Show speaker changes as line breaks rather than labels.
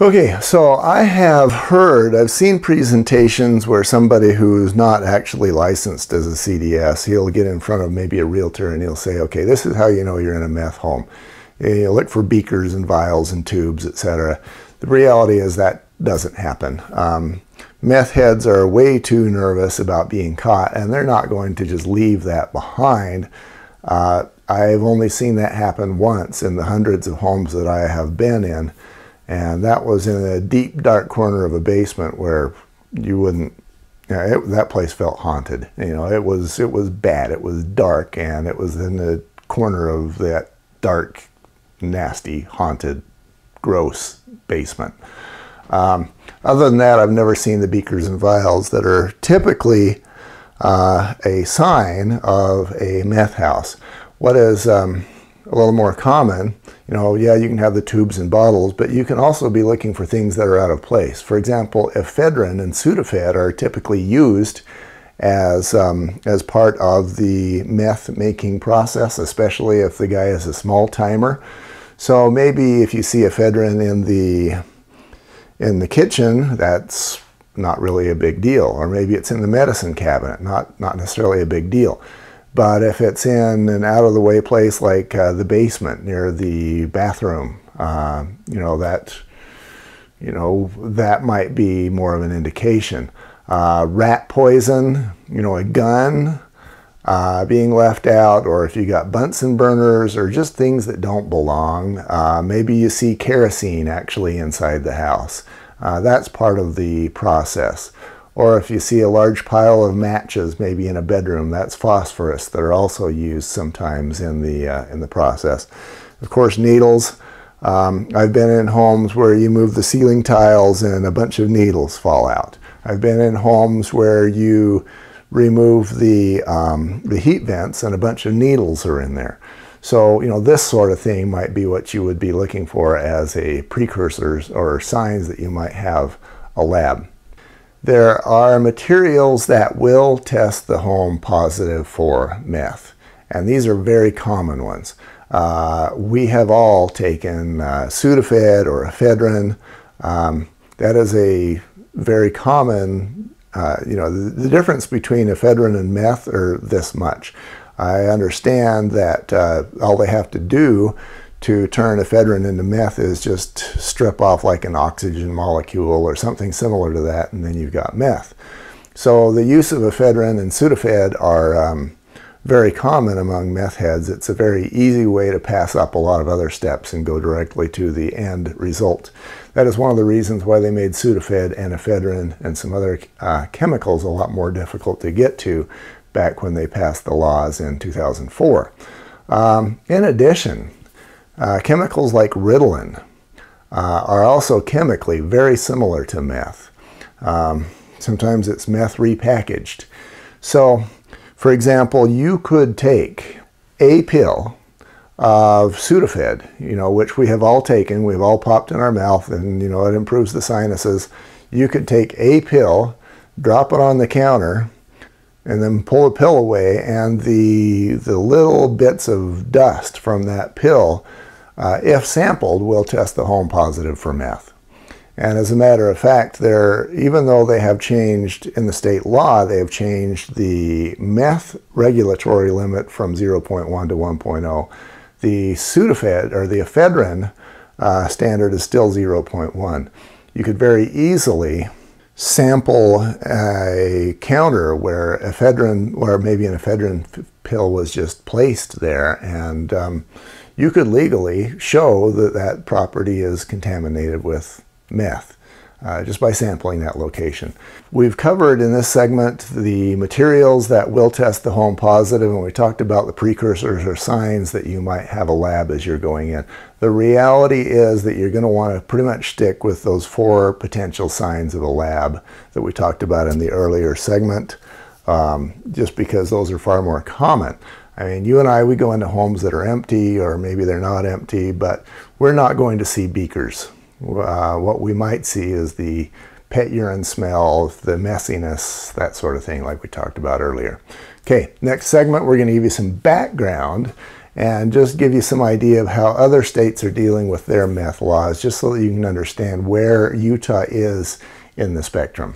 Okay, so I have heard, I've seen presentations where somebody who's not actually licensed as a CDS, he'll get in front of maybe a realtor and he'll say, okay, this is how you know you're in a meth home. You look for beakers and vials and tubes, etc. The reality is that doesn't happen. Um, meth heads are way too nervous about being caught and they're not going to just leave that behind. Uh, I've only seen that happen once in the hundreds of homes that I have been in. And that was in a deep, dark corner of a basement where you wouldn't, you know, it, that place felt haunted. You know, it was, it was bad. It was dark and it was in the corner of that dark, nasty, haunted, gross basement. Um, other than that, I've never seen the beakers and vials that are typically uh, a sign of a meth house. What is um, a little more common you know, yeah, you can have the tubes and bottles, but you can also be looking for things that are out of place. For example, ephedrine and Sudafed are typically used as, um, as part of the meth making process, especially if the guy is a small timer. So maybe if you see ephedrine in the, in the kitchen, that's not really a big deal. Or maybe it's in the medicine cabinet, not, not necessarily a big deal. But if it's in an out of the way place like uh, the basement near the bathroom, uh, you know, that, you know, that might be more of an indication. Uh, rat poison, you know, a gun uh, being left out, or if you got Bunsen burners or just things that don't belong. Uh, maybe you see kerosene actually inside the house. Uh, that's part of the process. Or if you see a large pile of matches, maybe in a bedroom, that's phosphorus that are also used sometimes in the, uh, in the process. Of course, needles. Um, I've been in homes where you move the ceiling tiles and a bunch of needles fall out. I've been in homes where you remove the, um, the heat vents and a bunch of needles are in there. So, you know, this sort of thing might be what you would be looking for as a precursors or signs that you might have a lab. There are materials that will test the home positive for meth, and these are very common ones. Uh, we have all taken uh, Sudafed or ephedrine. Um, that is a very common, uh, you know, the, the, difference between ephedrine and meth are this much. I understand that uh, all they have to do to turn ephedrine into meth is just strip off like an oxygen molecule or something similar to that, and then you've got meth. So the use of ephedrine and Sudafed are um, very common among meth heads. It's a very easy way to pass up a lot of other steps and go directly to the end result. That is one of the reasons why they made Sudafed and ephedrine and some other uh, chemicals a lot more difficult to get to back when they passed the laws in 2004. Um, in addition, uh, chemicals like Ritalin uh, are also chemically very similar to meth. Um, sometimes it's meth repackaged. So, for example, you could take a pill of Sudafed, you know, which we have all taken, we've all popped in our mouth, and you know it improves the sinuses. You could take a pill, drop it on the counter, and then pull the pill away, and the the little bits of dust from that pill uh, if sampled, will test the home positive for meth. And as a matter of fact, they even though they have changed in the state law, they have changed the meth regulatory limit from 0.1 to 1.0. The Sudafed or the ephedrine uh, standard is still 0.1. You could very easily sample a counter where ephedrine, where maybe an ephedrine pill was just placed there and um, you could legally show that that property is contaminated with meth. Uh, just by sampling that location. We've covered in this segment the materials that will test the home positive, and we talked about the precursors or signs that you might have a lab as you're going in. The reality is that you're going to want to pretty much stick with those four potential signs of a lab that we talked about in the earlier segment, um, just because those are far more common. I mean, you and I, we go into homes that are empty or maybe they're not empty, but we're not going to see beakers. Uh, what we might see is the pet urine smell, the messiness, that sort of thing, like we talked about earlier. Okay, next segment, we're going to give you some background and just give you some idea of how other states are dealing with their meth laws, just so that you can understand where Utah is in the spectrum.